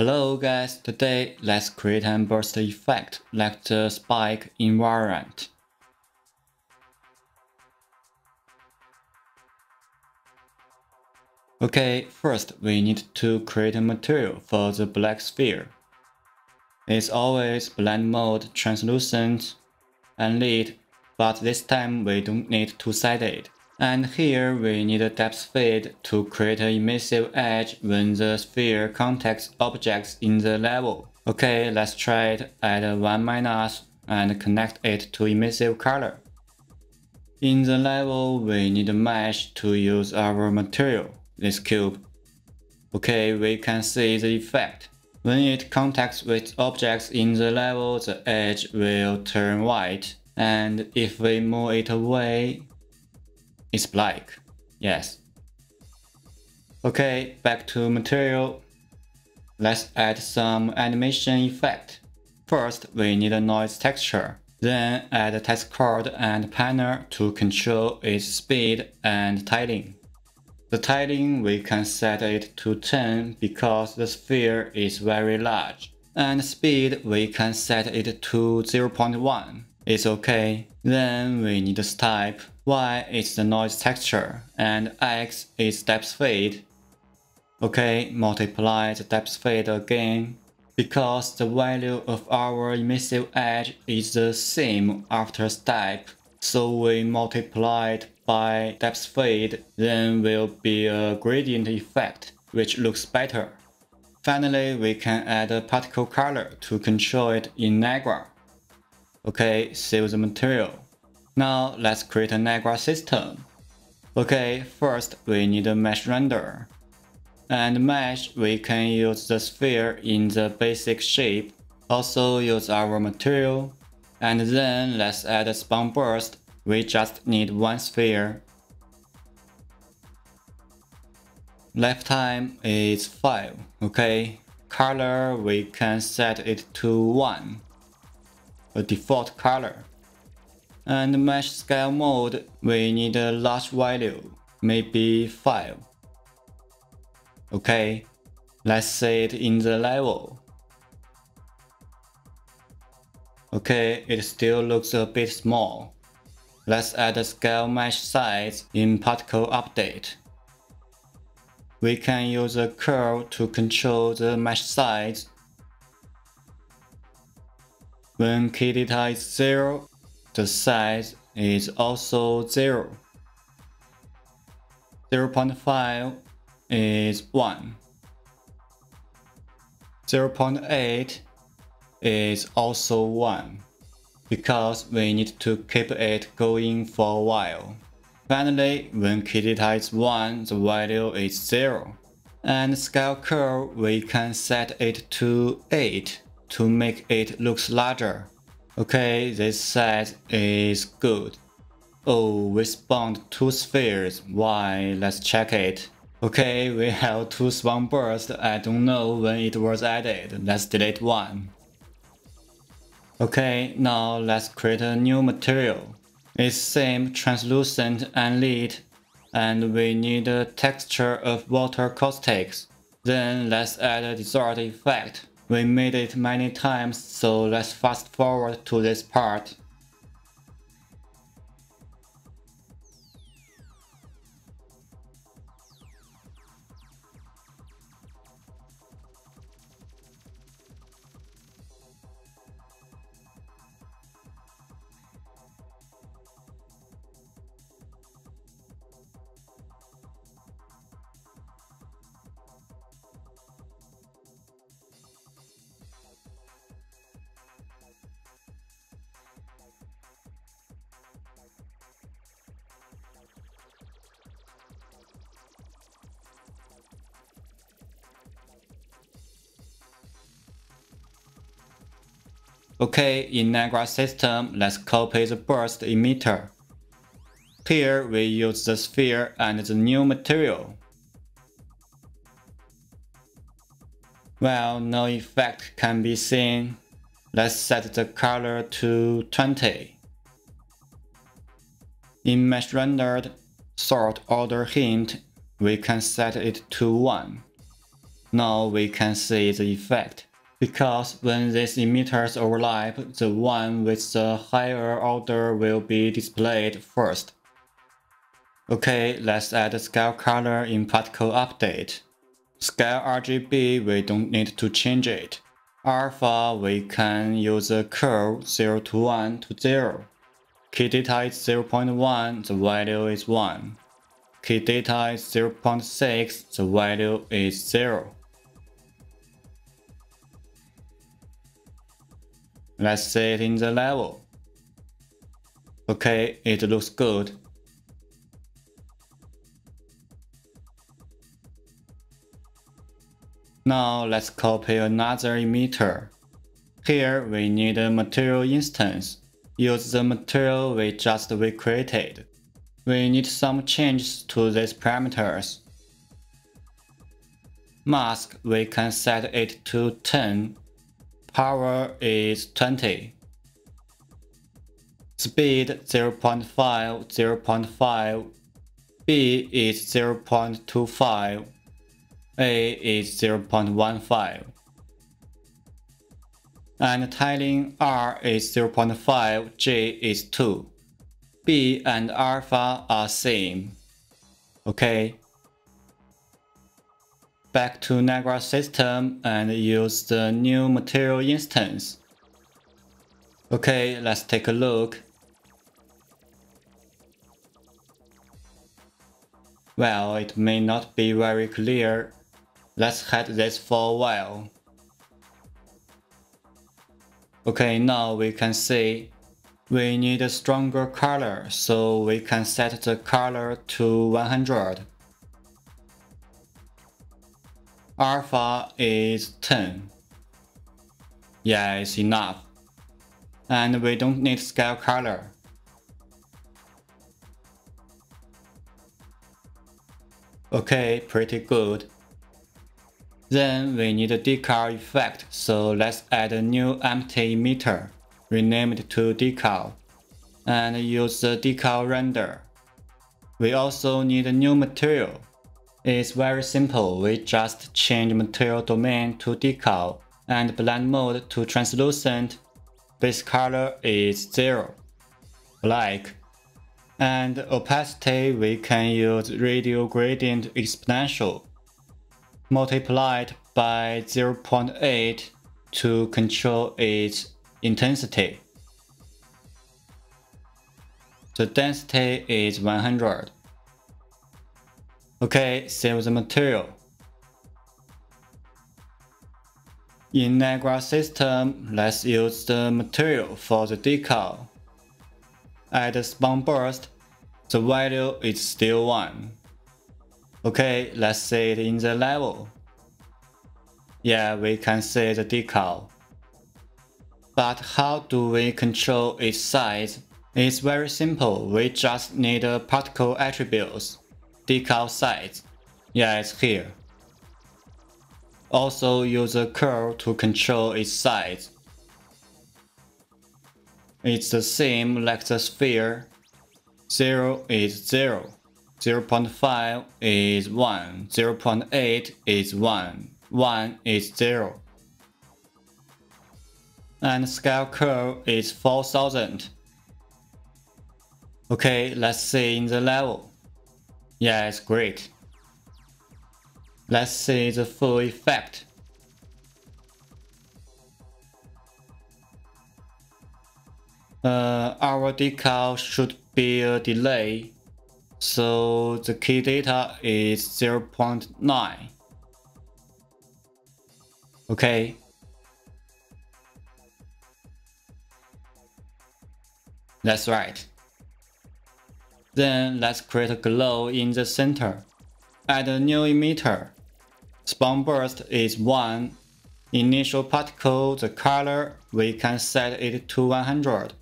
Hello guys, today let's create an burst effect like the spike in Valorant. Okay, first we need to create a material for the black sphere. It's always blend mode translucent and lit, but this time we don't need two-sided. And here we need a depth fade to create an emissive edge when the sphere contacts objects in the level. Okay, let's try it, add 1 minus and connect it to emissive color. In the level, we need a mesh to use our material, this cube. Okay, we can see the effect. When it contacts with objects in the level, the edge will turn white. And if we move it away, it's black. Yes. Okay, back to material. Let's add some animation effect. First, we need a noise texture. Then add a TexCoord and panner to control its speed and tiling. The tiling we can set it to 10 because the sphere is very large. And speed we can set it to 0.1. It's okay. Then we need a type Y is the noise texture, and X is depth fade. Okay, multiply the depth fade again. Because the value of our emissive edge is the same after step, so we multiply it by depth fade, then will be a gradient effect, which looks better. Finally, we can add a particle color to control it in Niagara. Okay, save the material. Now let's create a Niagara system. Okay, first we need a mesh render. And mesh, we can use the sphere in the basic shape. Also use our material. And then let's add a spawn burst. We just need one sphere. Lifetime is 5, okay. Color, we can set it to 1. A default color. And mesh scale mode, we need a large value, maybe 5. Okay, let's say it in the level. Okay, it still looks a bit small. Let's add a scale mesh size in particle update. We can use a curve to control the mesh size. When k is 0, the size is also 0. 0 0.5 is 1. 0 0.8 is also 1 because we need to keep it going for a while. Finally, when key data is 1, the value is 0. And scale curve, we can set it to 8 to make it look larger. Okay, this size is good. Oh, we spawned two spheres. Why? Let's check it. Okay, we have two spawn bursts. I don't know when it was added. Let's delete one. Okay, now let's create a new material. It's same translucent and lit, and we need a texture of water caustics. Then let's add a distort effect. We made it many times, so let's fast forward to this part. Okay, in Niagara system, let's copy the burst emitter. Here we use the sphere and the new material. Well, no effect can be seen. Let's set the color to 20. In mesh rendered sort order hint, we can set it to 1. Now we can see the effect. Because when these emitters overlap, the one with the higher order will be displayed first. Okay, let's add scale color in particle update. Scale RGB, we don't need to change it. Alpha, we can use the curve 0 to 1 to 0. Key data is 0.1, the value is 1. Key data is 0.6, the value is 0. Let's see it in the level. Okay, it looks good. Now let's copy another emitter. Here we need a material instance. Use the material we just recreated. We need some changes to these parameters. Mask we can set it to 10 Power is 20. Speed 0.5, 0.5. B is 0.25. A is 0.15. And tiling R is 0.5, J is 2. B and alpha are same. Okay back to Niagara system and use the new material instance. Okay, let's take a look. Well, it may not be very clear. Let's hide this for a while. Okay, now we can see we need a stronger color, so we can set the color to 100. Alpha is 10. Yeah, it's enough. And we don't need scale color. Okay, pretty good. Then we need a decal effect, so let's add a new empty emitter, rename it to decal, and use the decal render. We also need a new material, it's very simple, we just change material domain to decal and blend mode to translucent. Base color is 0, black. And opacity we can use radial gradient exponential, multiplied by 0.8 to control its intensity. The density is 100. Okay, save the material. In Niagara system, let's use the material for the decal. At spawn burst, the value is still 1. Okay, let's see it in the level. Yeah, we can see the decal. But how do we control its size? It's very simple, we just need particle attributes decal size. Yeah, it's here. Also use a curve to control its size. It's the same like the sphere. 0 is 0. 0 0.5 is 1. 0 0.8 is 1. 1 is 0. And scale curve is 4000. Okay, let's see in the level. Yeah, it's great. Let's see the full effect. Uh, our decal should be a delay, so the key data is 0.9. Okay. That's right. Then let's create a glow in the center. Add a new emitter. Spawn burst is 1. Initial particle, the color, we can set it to 100.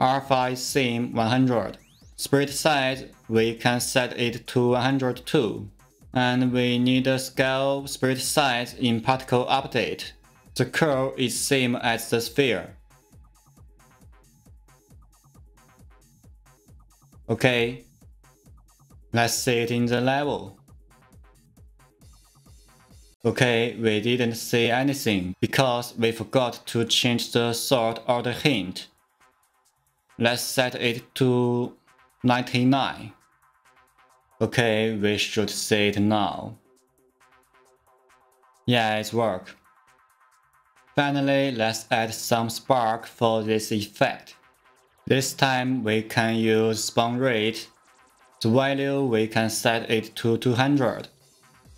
Alpha is same 100. Sprite size, we can set it to 102. And we need a scale sprite size in particle update. The curve is same as the sphere. Okay, let's see it in the level. Okay, we didn't see anything because we forgot to change the sort order hint. Let's set it to 99. Okay, we should see it now. Yeah, it's work. Finally, let's add some spark for this effect. This time we can use spawn rate. The value we can set it to 200.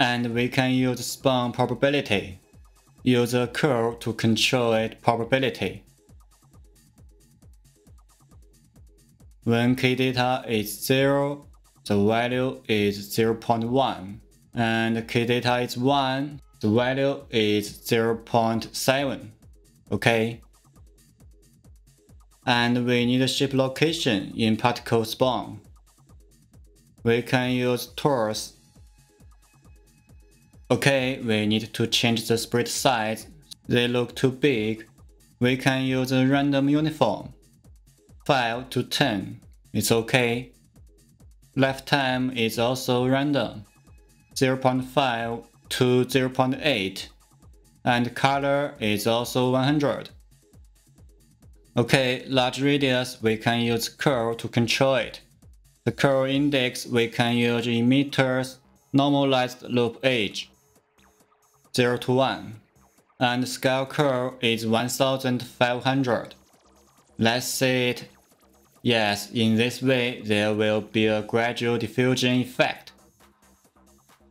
And we can use spawn probability. Use a curve to control its probability. When key data is 0, the value is 0.1. And key data is 1, the value is 0.7. Okay. And we need a shape location in particle spawn. We can use torus. Okay, we need to change the sprite size. They look too big. We can use a random uniform. 5 to 10. It's okay. Lifetime is also random. 0.5 to 0.8 and color is also 100. Okay, large radius we can use curve to control it. The curve index we can use emitters normalized loop age 0 to 1 and scale curve is 1500. Let's see it. Yes, in this way there will be a gradual diffusion effect.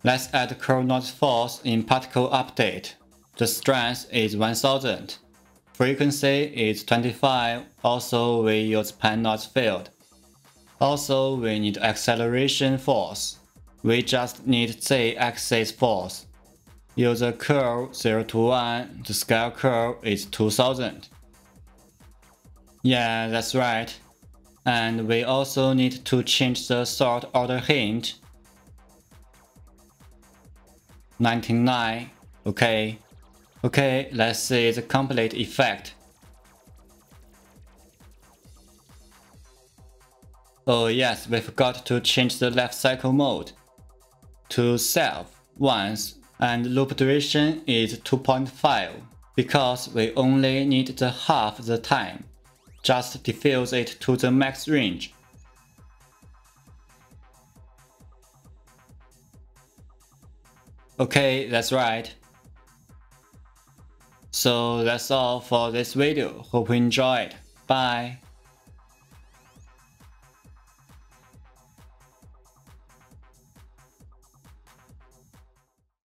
Let's add curl noise force in particle update. The strength is 1000. Frequency is 25. Also, we use pan noise field. Also, we need acceleration force. We just need z-axis force. Use a curve 0 to 1. The scale curve is 2000. Yeah, that's right. And we also need to change the sort order hint 99. Okay. Okay, let's see the complete effect. Oh yes, we forgot to change the life cycle mode to self once and loop duration is 2.5 because we only need the half the time. Just diffuse it to the max range. Okay, that's right. So that's all for this video. Hope you enjoyed. Bye.